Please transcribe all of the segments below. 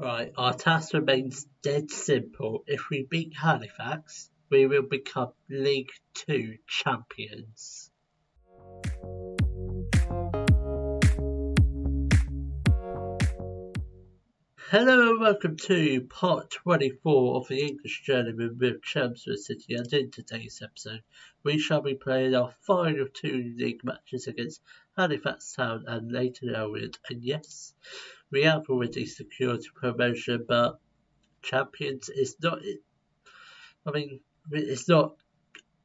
Right, our task remains dead simple. If we beat Halifax, we will become League Two champions. Hello and welcome to part 24 of the English Journeyman with Chelmsford City and in today's episode we shall be playing our final two league matches against Halifax Town and Leyton Orient and yes, we have already secured promotion but champions is not, I mean it's not,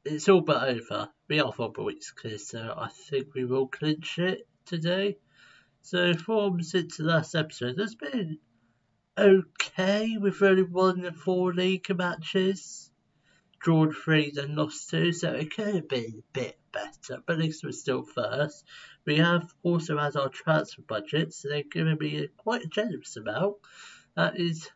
it's all but over. We are four points clear so I think we will clinch it today. So form since the last episode, there's been okay with only won and four league matches. Drawn three and lost two, so it could have been a bit better, but at least we're still first. We have also had our transfer budget, so they've given me quite a generous amount. That is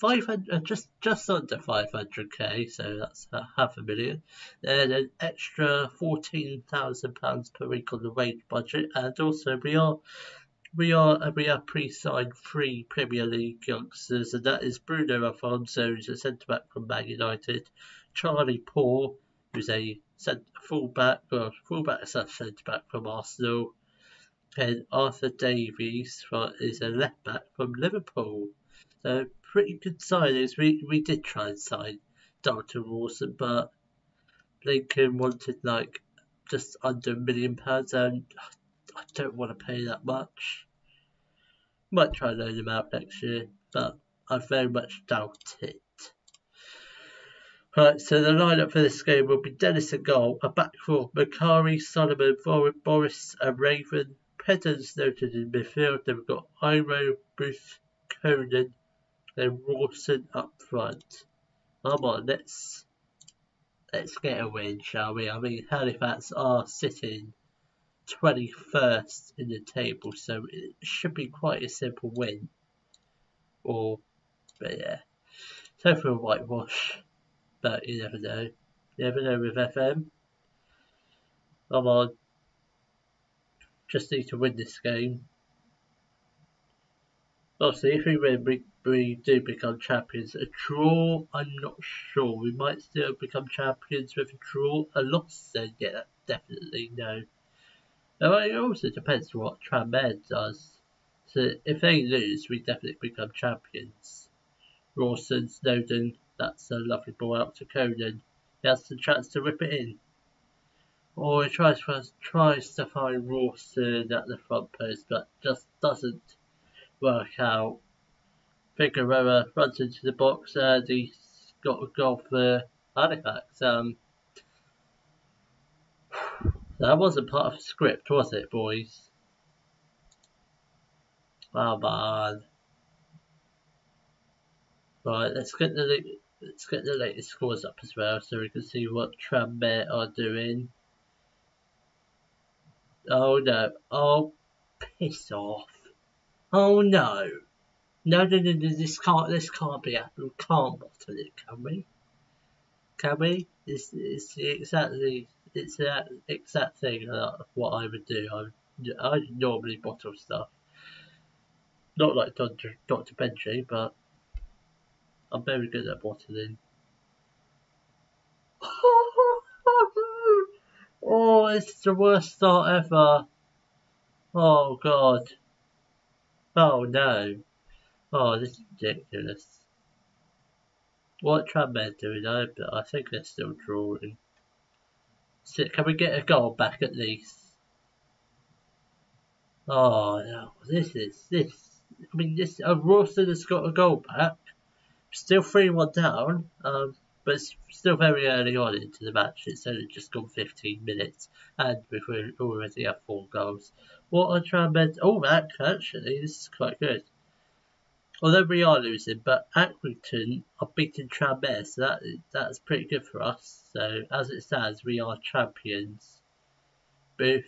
500, uh, just just under 500k, so that's half a million. Then an extra 14,000 pounds per week on the wage budget, and also we are we are uh, we have pre-signed three Premier League youngsters, and that is Bruno Alfonso, who's a centre back from Man United, Charlie Paul, who's a fullback or fullback slash centre back from Arsenal, and Arthur Davies is a left back from Liverpool. So pretty good signings. We we did try and sign Dalton Rawson, but Lincoln wanted like just under a million pounds, and I don't want to pay that much. Might try and loan him out next year, but I very much doubt it. Right, so the lineup for this game will be Dennis and goal, a back four, Macari, Solomon, Boris, and Raven. Pedden's noted in midfield. Then we've got Iro, Bruce, Conan, then Rawson up front. Come on, let's let's get a win, shall we? I mean, Halifax are sitting 21st in the table, so it should be quite a simple win. Or, but yeah, so for a whitewash, but you never know. You never know with FM. Come on, just need to win this game. Obviously, if we win, we, we do become champions. A draw, I'm not sure. We might still become champions with a draw. A loss, then yeah, definitely no. It also depends on what Tranmere does. So if they lose, we definitely become champions. Rawson, Snowden, that's a lovely ball out to Conan. He has the chance to rip it in. Or he tries tries to find Rawson at the front post, but just doesn't work out. Figueroa runs into the box and he's got a goal for Halifax. Um, that wasn't part of the script, was it, boys? Come on. Right, let's get the let's get the latest scores up as well, so we can see what Tranmere are doing. Oh no! Oh, piss off! Oh no! No, no, no, no! This can't, this can't be happening. We can't bottle it, can we? Can we? This is exactly it's uh, that exact thing uh, of what I would do. I I normally bottle stuff, not like Dr. Dr. Benji, but I'm very good at bottling. oh, it's the worst start ever. Oh god. Oh no. Oh, this is ridiculous. What Tranmere doing? I, but I think they're still drawing. Can we get a goal back at least? Oh no, this is this. I mean, this. Uh, Rawson has got a goal back. Still three one down. Um, but it's still very early on into the match. It's only just gone 15 minutes, and we've already have four goals. What a tremendous! Oh, that actually, this is quite good although we are losing, but Accrington are beating Tranmere, so that that's pretty good for us. So as it stands, we are champions. Booth,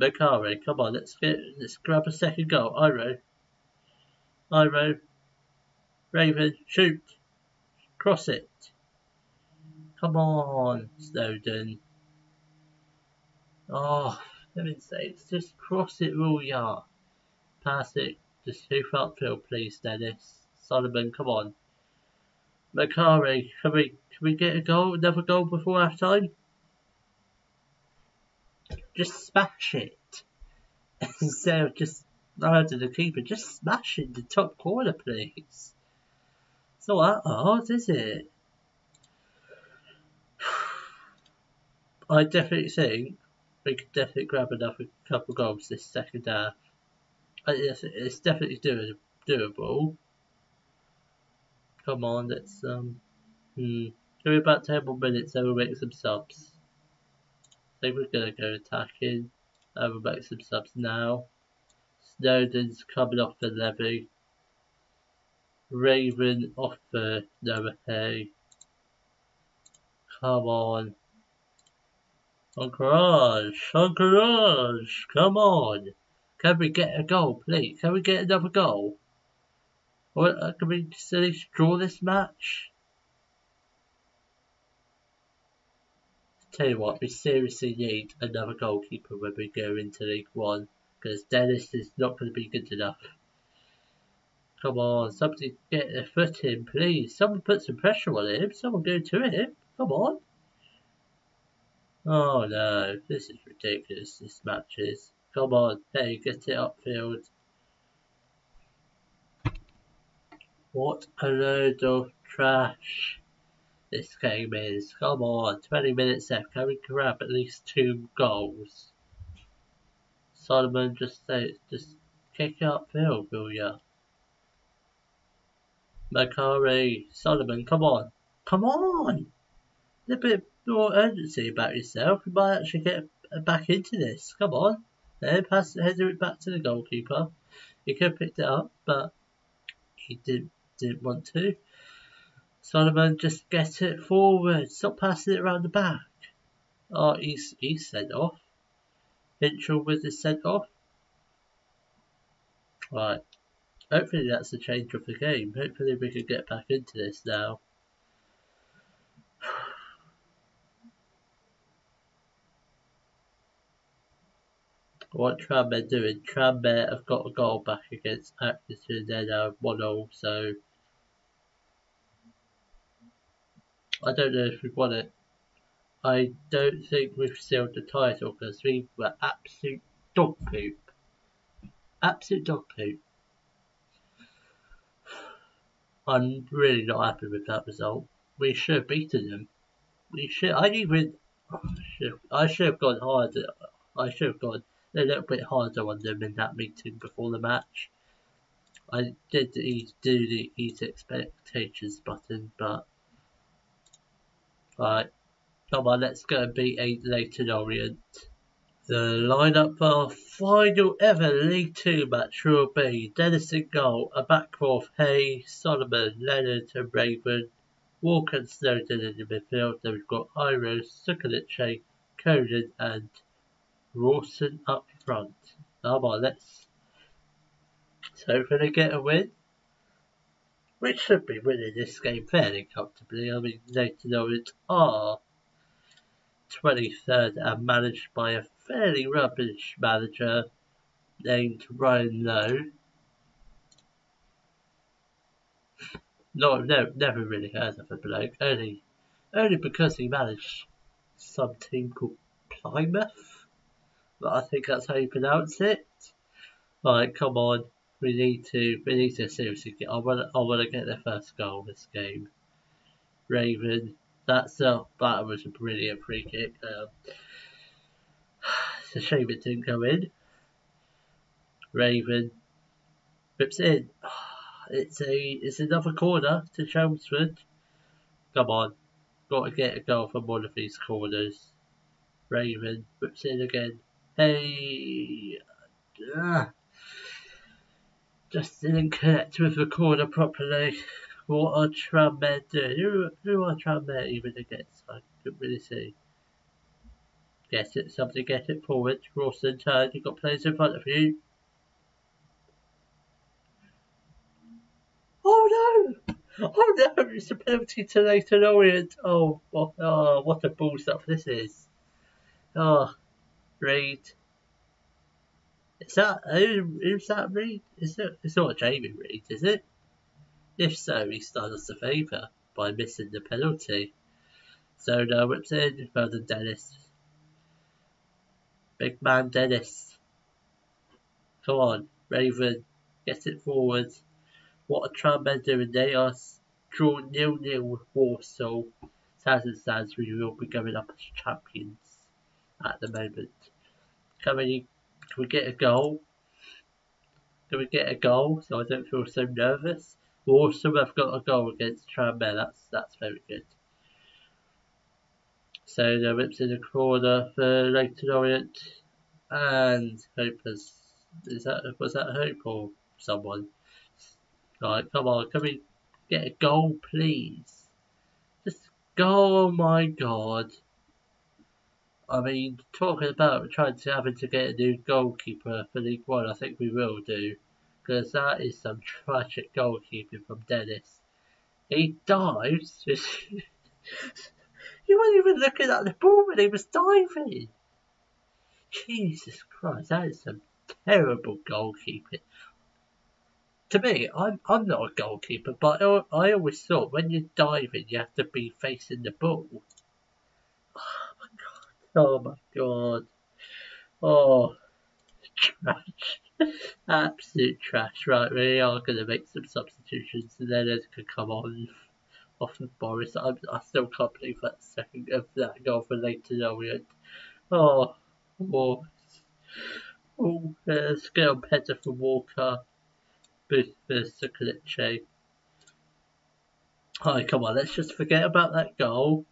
Macari, come on, let's get let's grab a second goal. Iro, Iro, Raven, shoot, cross it. Come on, Snowden. Oh, let me say, it's just cross it, Ruya. Pass it, Just too far upfield, please, Dennis. Solomon, come on. Macari, can we can we get a goal, another goal before half time? Just smash it. Instead of just to the keeper, just smash it in the top corner, please. It's not that hard, is it? I definitely think we could definitely grab another couple goals this second half. It's, definitely do, doable. Come on, let's um, hmm. Give me about 10 more minutes, then we'll make some subs. I think we're gonna go attacking. And we'll make some subs now. Snowden's coming off the levy. Raven off the number hay. Come on. Encourage, encourage, come on. Can we get a goal, please? Can we get another goal? Or uh, can we just at least draw this match? Tell you what, we seriously need another goalkeeper when we go into League One because Dennis is not going to be good enough. Come on, somebody get their foot in, please. Someone put some pressure on him. Someone go to him. Come on. Oh no, this is ridiculous, this match is. Come on, hey, get it upfield. What a load of trash this game is. Come on, 20 minutes left. Can we grab at least two goals? Solomon, just say, just kick it upfield, will ya? Macari, Solomon, come on. Come on! A bit more urgency about yourself. You might actually get back into this. Come on. Then pass header it back to the goalkeeper. He could have picked it up, but he didn't didn't want to. Solomon just get it forward. Stop passing it around the back. Oh, he's he's sent off. Hinchell with the sent off. Right. Hopefully that's the change of the game. Hopefully we can get back into this now. What Tranmere doing? Tranmere have got a goal back against Accrington. They're now 1 0, so I don't know if we've won it. I don't think we've sealed the title because we were absolute dog poop. Absolute dog poop. I'm really not happy with that result. We should have beaten them. We should. I even. I should have gone harder. I should have gone a little bit harder on them in that meeting before the match. I did do the ease expectations button, but right, come on, let's go and beat a Leyton Orient. The lineup for our final ever League Two match will be Dennis in goal, Hay, Solomon, Leonard and Raven, Walker and Snowden in the midfield. Then we've got Iro, Sukalice, Conan and Rawson up front. Come on, let's so hopefully get a win. We should be winning this game fairly comfortably. I mean, Leyton Orient are 23rd and managed by a fairly rubbish manager named Ryan Lowe. No, no, never really heard of the bloke. Only, only because he managed some team called Plymouth but I think that's how you pronounce it. Right, come on. We need to we need to seriously get I wanna I wanna get the first goal this game. Raven. That's a that was a brilliant free kick. Um, it's a shame it didn't go in. Raven rips in. It's a it's another corner to Chelmsford. Come on. Got to get a goal from one of these corners. Raven rips in again. Hey, uh, just didn't connect with the corner properly. What are Tranmere doing? Who, who are Tranmere even against? I couldn't really see. Get it, somebody get it forward. Rawson turn, you've got players in front of you. Oh no! Oh no! It's a penalty to Leyton Orient. Oh, oh, oh, what a bull stuff this is. Oh, Great. Is that who, who's that Reed? Is it? It's not Jamie Reed, is it? If so, he's done us a favour by missing the penalty. So now whips in further Dennis. Big man Dennis. Come on, Raven, get it forward. What a tremendous doing. They are draw nil nil with Walsall. As it stands, we will be going up as champions at the moment. Can we, can we get a goal? Can we get a goal so I don't feel so nervous? Walsall have got a goal against Tranmere. That's that's very good. So the whips in the corner for Leyton Orient and Hope has is that was that Hope or someone? Right, come on, can we get a goal please? Just go, oh my god. I mean, talking about trying to having to get a new goalkeeper for League One, I think we will do. Because that is some tragic goalkeeping from Dennis. He dives. He wasn't even looking at the ball when he was diving. Jesus Christ, that is some terrible goalkeeping. To me, I'm I'm not a goalkeeper, but I, I always thought when you're diving, you have to be facing the ball. Oh my god! Oh! Oh, trash! Absolute trash. Right, we are going to make some substitutions, and then it can come on off of Boris. I, I still can't believe that second of that goal for Leyton Orient. Oh, oh, oh, uh, skill header for Walker. Boost for Sukalice. Alright, come on, let's just forget about that goal.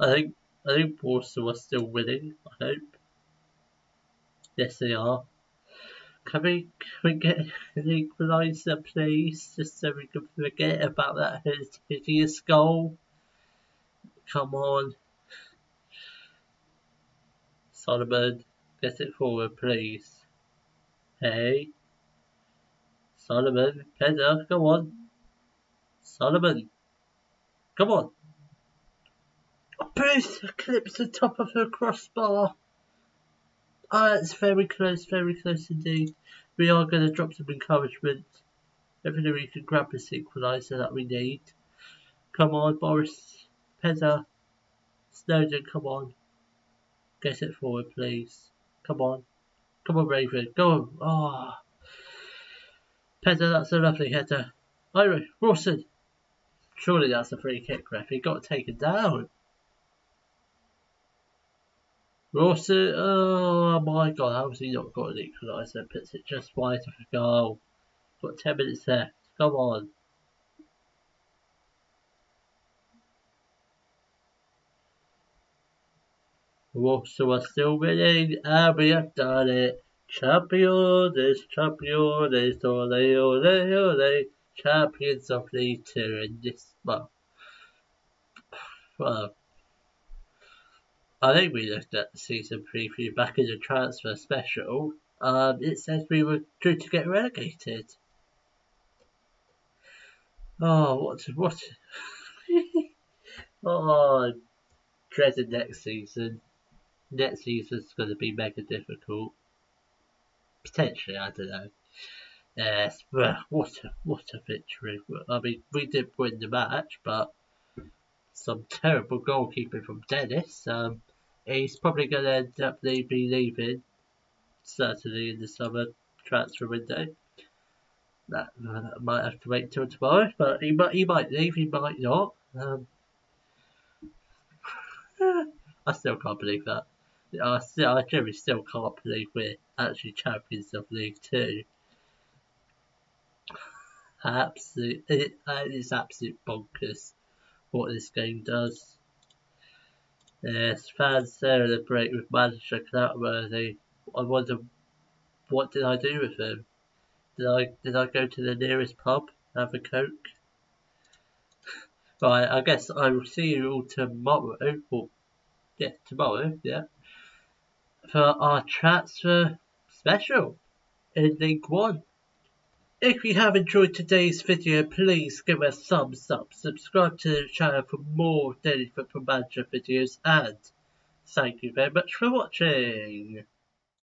I think I think Walsall are still winning, I hope. Yes they are. Can we, can we get an equaliser, please? Just so we can forget about that hideous goal. Come on. Solomon, get it forward, please. Hey. Solomon, header, come on. Solomon, come on. Bruce clips the top of her crossbar. Ah, it's very close, very close indeed. We are going to drop some encouragement. Hopefully we can grab this equaliser that we need. Come on, Boris. Pezza. Snowden, come on. Get it forward, please. Come on. Come on, Raven. Go on. Ah. Oh. Pezza, that's a lovely header. Ira, Rawson. Surely that's a free kick, ref. He got taken down. Rawson, uh, oh my god, how has he not got an equaliser? Puts it just wide of a goal. Got 10 minutes left. Come on. Rawson are still winning, and we have done it. Champions, champions, ole, ole, ole. Champions of League 2 in this, well, well, I think we looked at the season preview back in the transfer special. Um, it says we were due to get relegated. Oh, what? What? oh, dreaded next season. Next season's going to be mega difficult. Potentially, I don't know. Yes, what a what a victory! I mean, we did win the match, but some terrible goalkeeping from Dennis. Um, he's probably going to end up be leaving, certainly in the summer transfer window. That, might have to wait till tomorrow, but he might he might leave, he might not. Um, I still can't believe that. I still, I generally still can't believe we're actually champions of League Two. Absolute, it, it is absolute bonkers what this game does. Uh, yes, fans celebrate with manager Clatworthy. I wonder what did I do with him? Did I did I go to the nearest pub have a coke? right, I guess I will see you all tomorrow. Or, yeah, tomorrow. Yeah, for our transfer special in League One. If you have enjoyed today's video, please give us a thumbs up, subscribe to the channel for more Daily Football Manager videos, and thank you very much for watching.